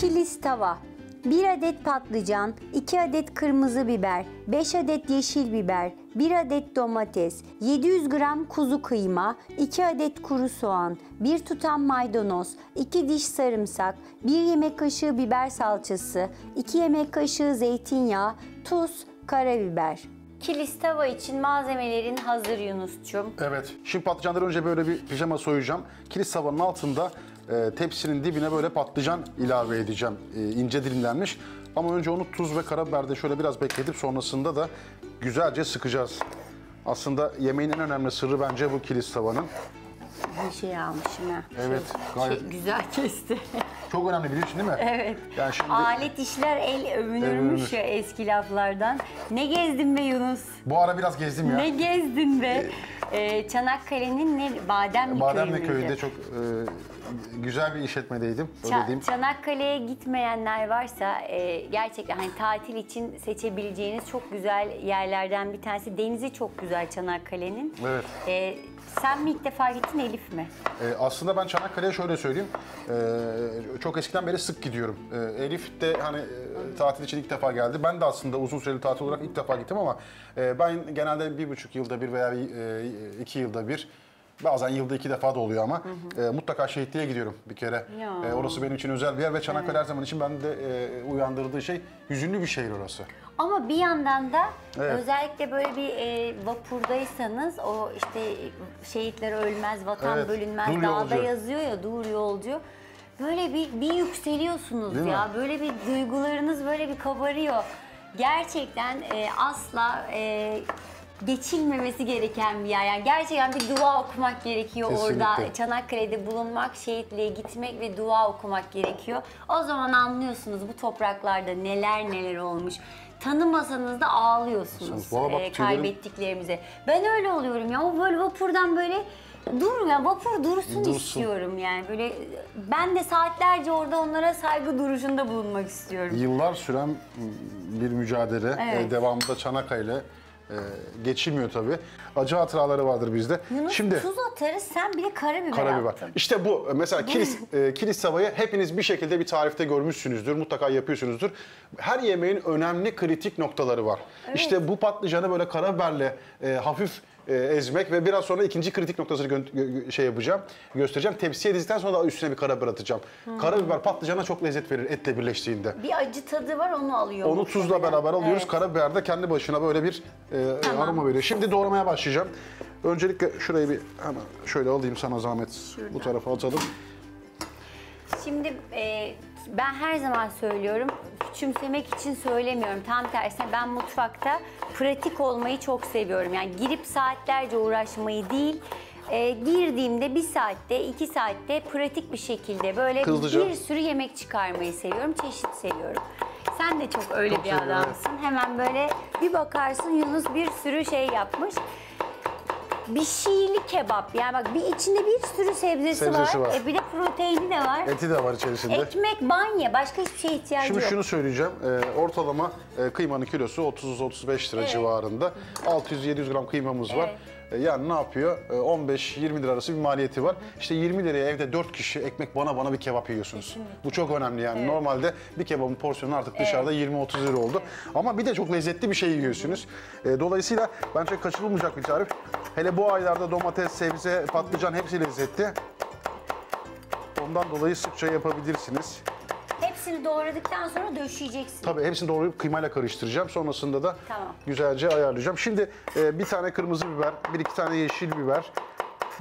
Kilis tava. 1 adet patlıcan, 2 adet kırmızı biber, 5 adet yeşil biber, 1 adet domates, 700 gram kuzu kıyma, 2 adet kuru soğan, 1 tutam maydanoz, 2 diş sarımsak, 1 yemek kaşığı biber salçası, 2 yemek kaşığı zeytinyağı, tuz, karabiber. Kilis tava için malzemelerin hazır Yunus'cum. Evet. Şimdi patlıcanları önce böyle bir pijama soyacağım. Kilis tavanın altında e, tepsinin dibine böyle patlıcan ilave edeceğim. E, ince dilimlenmiş. Ama önce onu tuz ve karabiberde şöyle biraz bekletip sonrasında da güzelce sıkacağız. Aslında yemeğin en önemli sırrı bence bu kilis tavanın. Bir şey almışım ha. Evet, gayet- Şey, güzel kesti. Çok önemli biliyorsun değil mi? evet. Yani şimdi Alet işler el övünürmüş övünür. ya eski laflardan. Ne gezdin be Yunus? bu ara biraz gezdim ya. Ne gezdin be? Ee, Çanakkale'nin ne? Bademli, Bademli köyü müydü? köyünde çok e, güzel bir işletmedeydim. Öyle diyeyim. Çanakkale'ye gitmeyenler varsa e, gerçekten hani tatil için seçebileceğiniz çok güzel yerlerden bir tanesi. Denizi çok güzel Çanakkale'nin. Evet. E, sen mi ilk defa gittin Elif mi? Ee, aslında ben Çanakkale'ye şöyle söyleyeyim. Ee, çok eskiden beri sık gidiyorum. Ee, Elif de hani e, tatil için ilk defa geldi. Ben de aslında uzun süreli tatil olarak ilk defa gittim ama e, ben genelde bir buçuk yılda bir veya e, iki yılda bir Bazen yılda iki defa da oluyor ama e, mutlaka şehitliğe gidiyorum bir kere. Ya. E, orası benim için özel bir yer ve Çanakkale her zaman için bende e, uyandırdığı şey hüzünlü bir şehir orası. Ama bir yandan da Evet. özellikle böyle bir e, vapurdaysanız o işte şehitler ölmez, vatan Evet, bölünmez dur dağda yolcu. yazıyor ya dur yolcu. Böyle bir, bir yükseliyorsunuz Değil ya. mi? Böyle bir duygularınız böyle bir kabarıyor. Gerçekten e, asla e, geçilmemesi gereken bir yer. Yani gerçekten bir dua okumak gerekiyor Kesinlikle. orada. Çanakkale'de bulunmak, şehitliğe gitmek ve dua okumak gerekiyor. O zaman anlıyorsunuz bu topraklarda neler neler olmuş. Tanımasanız da ağlıyorsunuz bak e, kaybettiklerimize. Ben öyle oluyorum ya. O böyle vapurdan böyle dur ya vapur dursun, Dursun. istiyorum yani. Böyle ben de saatlerce orada onlara saygı duruşunda bulunmak istiyorum. Yıllar süren bir mücadele. Evet. E, devamında Çanakkale e, geçilmiyor tabii. Acı hatıraları vardır bizde. Yunus Şimdi tuz atarız sen bir de karabiber, karabiber. attın. İşte bu. Mesela kilis, e, kilis tavayı hepiniz bir şekilde bir tarifte görmüşsünüzdür. Mutlaka yapıyorsunuzdur. Her yemeğin önemli kritik noktaları var. İşte bu patlıcanı böyle karabiberle e, hafif e, ezmek ve biraz sonra ikinci kritik noktasını gö- şey yapacağım, göstereceğim. Tepsiye dizdikten sonra da üstüne bir karabiber atacağım. Karabiber patlıcana çok lezzet verir etle birleştiğinde. Bir acı tadı var onu alıyor. Onu tuzla muhtemelen. beraber alıyoruz. Evet. Karabiber de kendi başına böyle bir e, Tamam. aroma veriyor. Şimdi doğramaya başlayacağım. Öncelikle şurayı bir hemen şöyle alayım sana zahmet. Bu tarafa atalım. Şimdi e, ben her zaman söylüyorum, küçümsemek için söylemiyorum. Tam tersine ben mutfakta pratik olmayı çok seviyorum. Yani girip saatlerce uğraşmayı değil, e, girdiğimde bir saatte, iki saatte pratik bir şekilde böyle Hızlıca. bir sürü yemek çıkarmayı seviyorum, çeşit seviyorum. Sen de çok öyle Çok bir adamsın. Hemen böyle bir bakarsın Yunus bir sürü şey yapmış. Bir şiili kebap. Yani bak bir içinde bir sürü sebzesi, Sebzesi var. E, bir de proteini de var. Eti de var içerisinde. Ekmek, banya, başka hiçbir şeye ihtiyacı Şimdi yok. şunu söyleyeceğim. Ee, ortalama e, kıymanın kilosu 30-35 lira Evet. civarında. 600-700 gram kıymamız var. Yani ne yapıyor? E, 15-20 lira arası bir maliyeti var. İşte 20 liraya evde 4 kişi ekmek bana bana bir kebap yiyorsunuz. Bu çok önemli yani. Normalde bir kebabın porsiyonu artık dışarıda 20-30 lira oldu. Ama bir de çok lezzetli bir şey yiyorsunuz. E, dolayısıyla bence kaçırılmayacak bir tarif. Hele bu aylarda domates, sebze, patlıcan hepsi lezzetli. Ondan dolayı sıkça yapabilirsiniz. Hepsini doğradıktan sonra döşeyeceksin. Tabii hepsini doğrayıp kıymayla karıştıracağım. Sonrasında da Tamam. güzelce ayarlayacağım. Şimdi e, bir tane kırmızı biber, bir iki tane yeşil biber,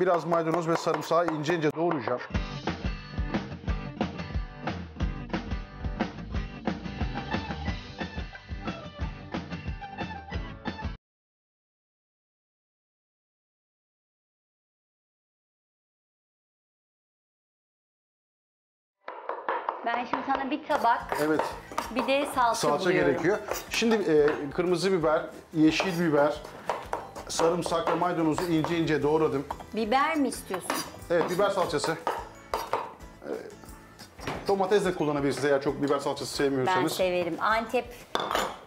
biraz maydanoz ve sarımsağı ince ince doğrayacağım. Ben şimdi sana bir tabak, Evet, bir de salça, salça buluyorum. gerekiyor. Şimdi e, kırmızı biber, yeşil biber, sarımsak ve maydanozu ince ince doğradım. Biber mi istiyorsun? Evet, biber salçası. E, domates de kullanabilirsiniz eğer çok biber salçası Ben sevmiyorsanız. severim. Antep,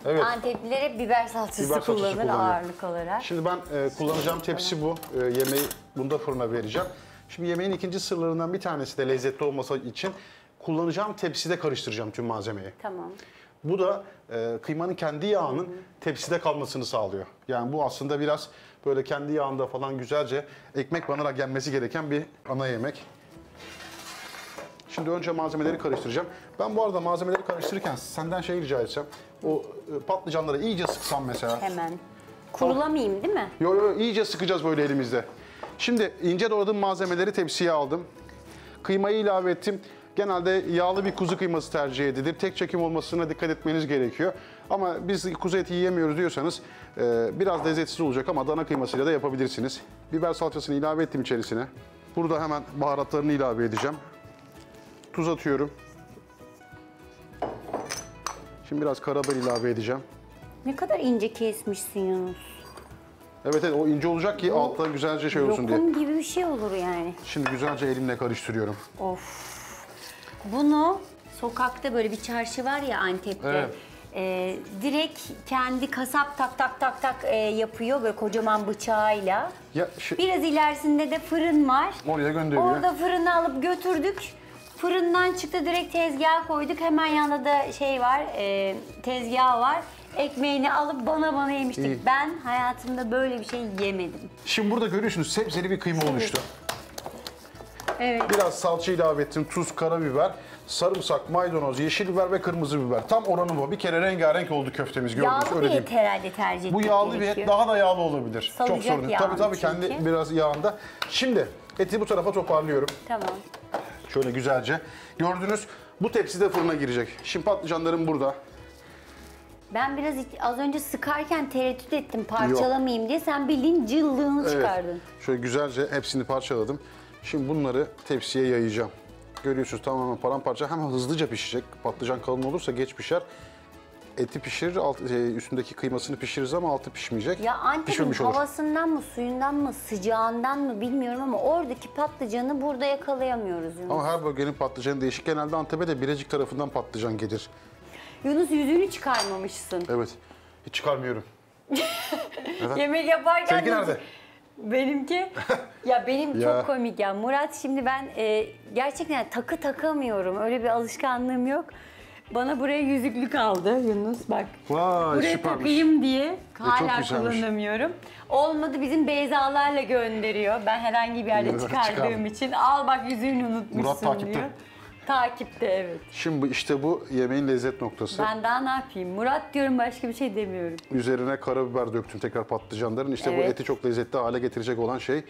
Evet. Antepliler hep biber salçası, Biber salçası kullanır kullanıyor. ağırlık olarak. Şimdi ben e, kullanacağım tepsi bu. E, yemeği bunda fırına vereceğim. Şimdi yemeğin ikinci sırlarından bir tanesi de lezzetli olması için kullanacağım tepside karıştıracağım tüm malzemeyi. Tamam. Bu da e, kıymanın kendi yağının tepside kalmasını sağlıyor. Yani bu aslında biraz böyle kendi yağında falan güzelce ekmek banarak yenmesi gereken bir ana yemek. Şimdi önce malzemeleri karıştıracağım. Ben bu arada malzemeleri karıştırırken senden şey rica etsem. O e, patlıcanları iyice sıksam mesela. Hemen. Kurulamayayım değil mi? Yo yo iyice sıkacağız böyle elimizde. Şimdi ince doğradığım malzemeleri tepsiye aldım. Kıymayı ilave ettim. Genelde yağlı bir kuzu kıyması tercih edilir. Tek çekim olmasına dikkat etmeniz gerekiyor. Ama biz kuzu eti yiyemiyoruz diyorsanız e, biraz lezzetsiz olacak ama dana kıymasıyla da yapabilirsiniz. Biber salçasını ilave ettim içerisine. Burada hemen baharatlarını ilave edeceğim. Tuz atıyorum. Şimdi biraz karabiber ilave edeceğim. Ne kadar ince kesmişsin Yunus. Evet evet o ince olacak ki altta güzelce şey olsun diye. Lokum gibi bir şey olur yani. Şimdi güzelce elimle karıştırıyorum. Of. Bunu sokakta böyle bir çarşı var ya Antep'te. Evet. Ee, direkt kendi kasap tak tak tak tak e, yapıyor böyle kocaman bıçağıyla. Ya şu- Biraz ilerisinde de fırın var. Oraya gönderiyor. Orada fırını alıp götürdük. Fırından çıktı direkt tezgaha koyduk. Hemen yanında da şey var, e, tezgah var. Ekmeğini alıp bana bana yemiştik. İyi. Ben hayatımda böyle bir şey yemedim. Şimdi burada görüyorsunuz sebzeli bir kıyma oluştu. Evet. Biraz salça ilave ettim, tuz, karabiber, sarımsak, maydanoz, yeşil biber ve kırmızı biber. Tam oranı bu. Bir kere rengarenk oldu köftemiz gördünüz. Yağlı öyle bir et herhalde tercih Bu yağlı bir et daha da yağlı olabilir. Çok Salacak sorun değil. Tabii tabii kendi çünkü. biraz yağında. Şimdi eti bu tarafa toparlıyorum. Tamam. Şöyle güzelce. Gördünüz bu tepsi de fırına girecek. Şimdi patlıcanlarım burada. Ben biraz az önce sıkarken tereddüt ettim parçalamayayım diye. Sen bildiğin cıllığını çıkardın. Şöyle güzelce hepsini parçaladım. Şimdi bunları tepsiye yayacağım. Görüyorsunuz tamamen paramparça. Hem hızlıca pişecek. Patlıcan kalın olursa geç pişer. Eti pişirir, alt, e, üstündeki kıymasını pişiririz ama altı pişmeyecek. Ya Antep'in Pişmemiş olur. havasından mı, suyundan mı, sıcağından mı bilmiyorum ama oradaki patlıcanı burada yakalayamıyoruz Yunus. Ama her bölgenin patlıcanı değişik. Genelde Antep'e de Bilecik tarafından patlıcan gelir. Yunus yüzüğünü çıkarmamışsın. Evet. Hiç çıkarmıyorum. Yemek yaparken... De- nerede? Benimki, ya benim Ya. çok komik ya. Murat şimdi ben e, gerçekten takı takamıyorum. Öyle bir alışkanlığım yok. Bana buraya yüzüklük aldı Yunus bak. Vay Buraya süpermiş. takayım diye çok hala güzelmiş. kullanamıyorum. Olmadı bizim Beyzalarla gönderiyor. Ben herhangi bir yerde Evet, çıkardığım çıkardım. için al bak yüzüğünü unutmuşsun Murat takipte. diyor. Takipte evet. Şimdi işte bu yemeğin lezzet noktası. Ben daha ne yapayım? Murat diyorum başka bir şey demiyorum. Üzerine karabiber döktüm tekrar patlıcanların. İşte bu Evet. eti çok lezzetli hale getirecek olan şey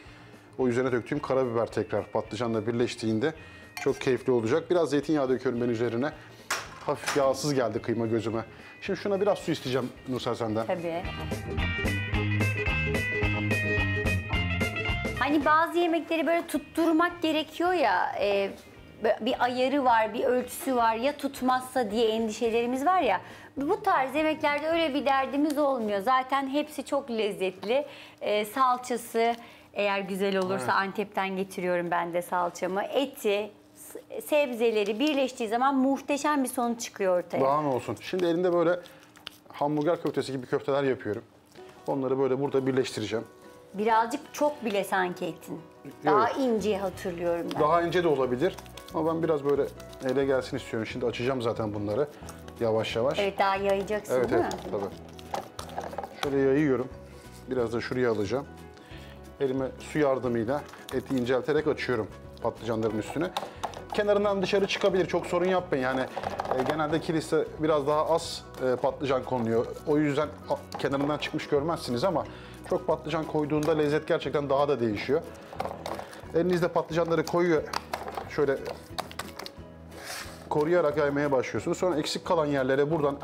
o üzerine döktüğüm karabiber tekrar patlıcanla birleştiğinde çok keyifli olacak. Biraz zeytinyağı döküyorum ben üzerine. Hafif yağsız geldi kıyma gözüme. Şimdi şuna biraz su isteyeceğim Nursel senden. Tabii. Hani bazı yemekleri böyle tutturmak gerekiyor ya, e, bir ayarı var, bir ölçüsü var ya tutmazsa diye endişelerimiz var ya. Bu tarz yemeklerde öyle bir derdimiz olmuyor. Zaten hepsi çok lezzetli. E, salçası eğer güzel olursa Antep'ten getiriyorum ben de salçamı. Eti, sebzeleri birleştiği zaman muhteşem bir sonuç çıkıyor ortaya. Daha ne olsun. Şimdi elimde böyle hamburger köftesi gibi köfteler yapıyorum. Onları böyle burada birleştireceğim. Birazcık çok bile sanki etin. Daha ince hatırlıyorum ben. Daha ince de olabilir. Ama ben biraz böyle ele gelsin istiyorum. Şimdi açacağım zaten bunları yavaş yavaş. Evet daha yayacaksın Evet değil evet mi? tabii. Şöyle yayıyorum. Biraz da şuraya alacağım. Elime su yardımıyla eti incelterek açıyorum patlıcanların üstüne. Kenarından dışarı çıkabilir. Çok sorun yapmayın. Yani e, genelde kiliste biraz daha az e, patlıcan konuluyor. O yüzden a- kenarından çıkmış görmezsiniz ama çok patlıcan koyduğunda lezzet gerçekten daha da değişiyor. Elinizde patlıcanları koyuyor. Şöyle koruyarak yaymaya başlıyorsunuz. Sonra eksik kalan yerlere buradan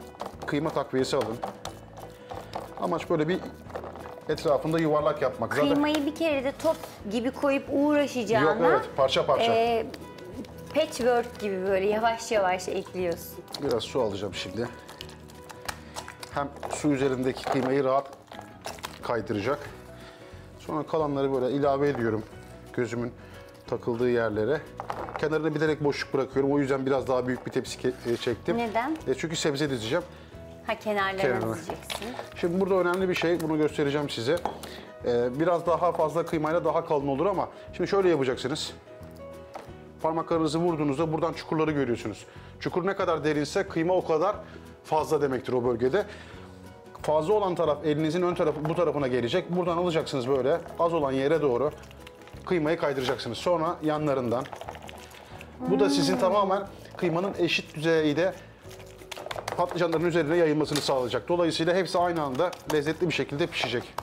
kıyma takviyesi alın. Amaç böyle bir etrafında yuvarlak yapmak. Zaten Kıymayı bir kere de top gibi koyup uğraşacağına Yok evet parça parça. e, patchwork gibi böyle yavaş yavaş ekliyorsun. Biraz su alacağım şimdi. Hem su üzerindeki kıymayı rahat kaydıracak. Sonra kalanları böyle ilave ediyorum gözümün takıldığı yerlere. Kenarına bilerek boşluk bırakıyorum. O yüzden biraz daha büyük bir tepsi e, çektim. Neden? E, çünkü sebze dizeceğim. Ha kenarlarına Kenarına. dizeceksin. Şimdi burada önemli bir şey, bunu göstereceğim size. Ee, biraz daha fazla kıymayla daha kalın olur ama şimdi şöyle yapacaksınız. parmaklarınızı vurduğunuzda buradan çukurları görüyorsunuz. Çukur ne kadar derinse kıyma o kadar fazla demektir o bölgede. Fazla olan taraf elinizin ön tarafı bu tarafına gelecek. Buradan alacaksınız böyle az olan yere doğru kıymayı kaydıracaksınız. Sonra yanlarından. Bu da sizin tamamen kıymanın eşit düzeyde patlıcanların üzerine yayılmasını sağlayacak. Dolayısıyla hepsi aynı anda lezzetli bir şekilde pişecek.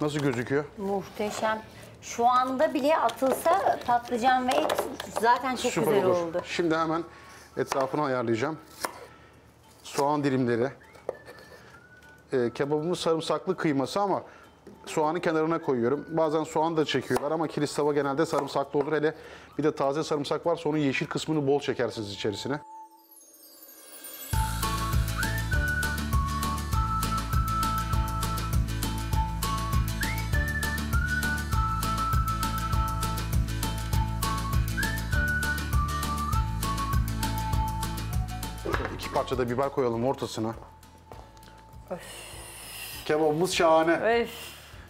Nasıl gözüküyor? Muhteşem. Şu anda bile atılsa patlıcan ve et zaten çok Süper güzel olur. oldu. Şimdi hemen etrafını ayarlayacağım. Soğan dilimleri. Ee, kebabımız sarımsaklı kıyması ama soğanı kenarına koyuyorum. Bazen soğan da çekiyorlar ama kilis tava genelde sarımsaklı olur. Hele bir de taze sarımsak varsa onun yeşil kısmını bol çekersiniz içerisine. İki parça da biber koyalım ortasına. Kebabımız şahane. Öf.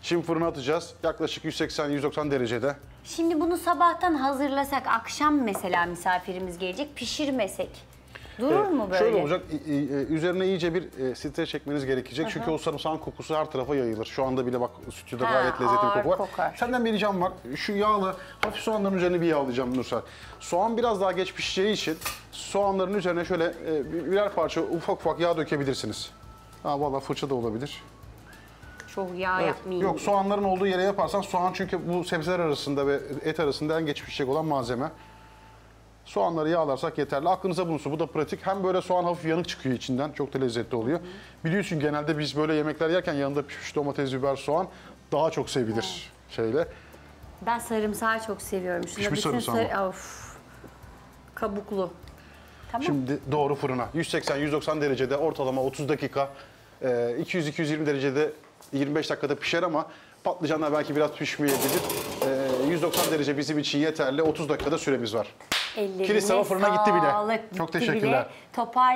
Şimdi fırına atacağız. Yaklaşık 180-190 derecede. Şimdi bunu sabahtan hazırlasak, akşam mesela misafirimiz gelecek, pişirmesek durur mu böyle? Ee, Şöyle olacak, e, üzerine iyice bir e, streç çekmeniz gerekecek. Çünkü o sarımsağın kokusu her tarafa yayılır. Şu anda bile bak stüdyoda Ha, gayet lezzetli bir koku var. kokar. Senden bir ricam var. Şu yağlı, hafif soğanların üzerine bir yağlayacağım Nursel. Soğan biraz daha geç pişeceği için soğanların üzerine şöyle e, bir- birer parça ufak ufak yağ dökebilirsiniz. Ha valla fırça da olabilir. Çok yağ Evet. yapmayayım. Yok soğanların olduğu yere yaparsan soğan çünkü bu sebzeler arasında ve et arasında en geç pişecek olan malzeme. Soğanları yağlarsak yeterli. Aklınıza bulunsun. Bu da pratik. Hem böyle soğan hafif yanık çıkıyor içinden. Çok da lezzetli oluyor. Biliyorsun genelde biz böyle yemekler yerken yanında pişmiş domates, biber, soğan daha çok sevilir şeyle. Ben sarımsağı çok seviyorum. Şuna Pişmiş sarımsağı mı? sarı- Of. Kabuklu. Tamam. Şimdi doğru fırına. 180-190 derecede ortalama 30 dakika. e, 200-220 derecede 25 dakikada pişer ama patlıcanlar belki biraz pişmeyebilir. E, 190 derece bizim için yeterli. 30 dakikada süremiz var. Ellerine Kilis tava fırına gitti bile. Çok teşekkürler. Bile. Topar